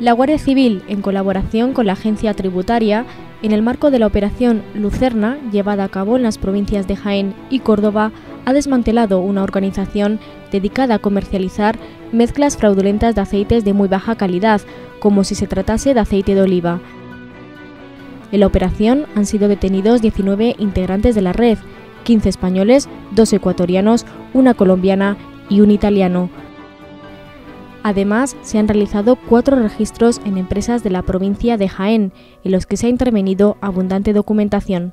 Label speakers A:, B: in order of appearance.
A: La Guardia Civil, en colaboración con la Agencia Tributaria, en el marco de la operación Lucerna, llevada a cabo en las provincias de Jaén y Córdoba, ha desmantelado una organización dedicada a comercializar mezclas fraudulentas de aceites de muy baja calidad, como si se tratase de aceite de oliva. En la operación han sido detenidos 19 integrantes de la red, 15 españoles, 2 ecuatorianos, una colombiana y un italiano. Además, se han realizado cuatro registros en empresas de la provincia de Jaén, en los que se ha intervenido abundante documentación.